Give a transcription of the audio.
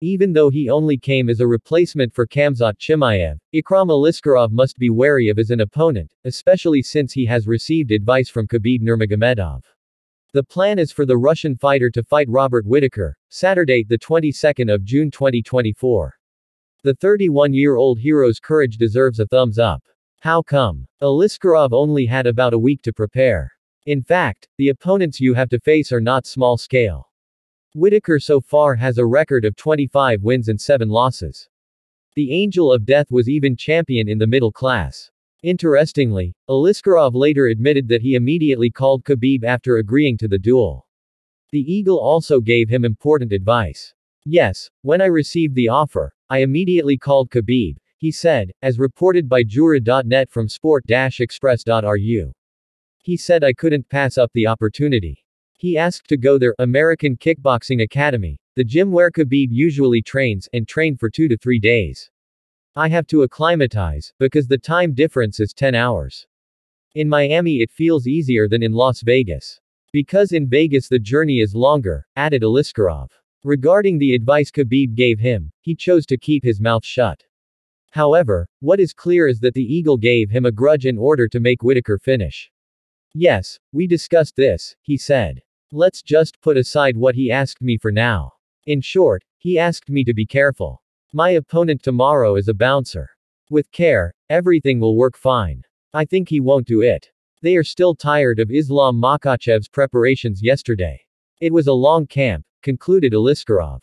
Even though he only came as a replacement for Khamzat Chimaev, Ikram Aliskerov must be wary of as an opponent, especially since he has received advice from Khabib Nurmagomedov. The plan is for the Russian fighter to fight Robert Whittaker, Saturday, the 22nd of June 2024. The 31-year-old hero's courage deserves a thumbs up. How come? Aliskerov only had about a week to prepare. In fact, the opponents you have to face are not small scale. Whittaker so far has a record of 25 wins and 7 losses. The Angel of Death was even champion in the middle class. Interestingly, Aliskerov later admitted that he immediately called Khabib after agreeing to the duel. The Eagle also gave him important advice. Yes, when I received the offer, I immediately called Khabib, he said, as reported by Juara.net from sport-express.ru. He said I couldn't pass up the opportunity. He asked to go there, American Kickboxing Academy, the gym where Khabib usually trains, and train for two to three days. I have to acclimatize, because the time difference is 10 hours. In Miami it feels easier than in Las Vegas. Because in Vegas the journey is longer, added Aliskerov. Regarding the advice Khabib gave him, he chose to keep his mouth shut. However, what is clear is that the Eagle gave him a grudge in order to make Whittaker finish. Yes, we discussed this, he said. Let's just put aside what he asked me for now. In short, he asked me to be careful. My opponent tomorrow is a bouncer. With care, everything will work fine. I think he won't do it. They are still tired of Islam Makhachev's preparations yesterday. It was a long camp, concluded Aliskerov.